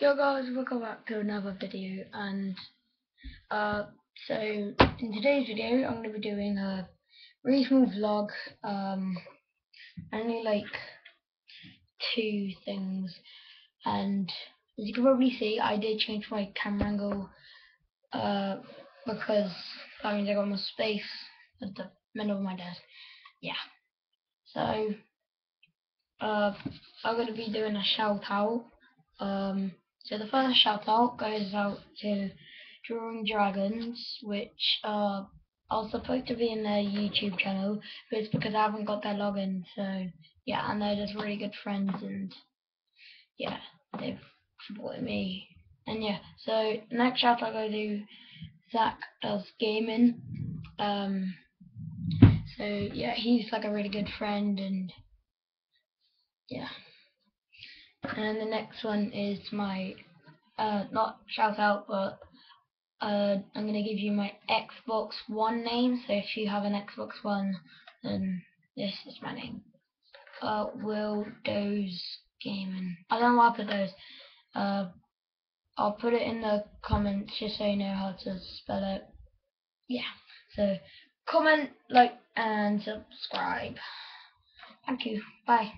Yo guys, welcome back to another video and uh so in today's video I'm gonna be doing a small vlog, um only like two things and as you can probably see I did change my camera angle uh because that means I got more space at the middle of my desk. Yeah. So uh I'm gonna be doing a shout out. Um so the first shout out goes out to Drawing Dragons, which uh, are supposed to be in their YouTube channel, but it's because I haven't got their login. So yeah, and they're just really good friends, and yeah, they've supported me. And yeah, so next shout out go to Zach does gaming. Um, so yeah, he's like a really good friend, and yeah. And the next one is my, uh, not shout out, but uh, I'm going to give you my Xbox One name. So if you have an Xbox One, then this is my name. Uh, Will Dose Gaming. I don't know why I put those. Uh, I'll put it in the comments just so you know how to spell it. Yeah. So comment, like, and subscribe. Thank you. Bye.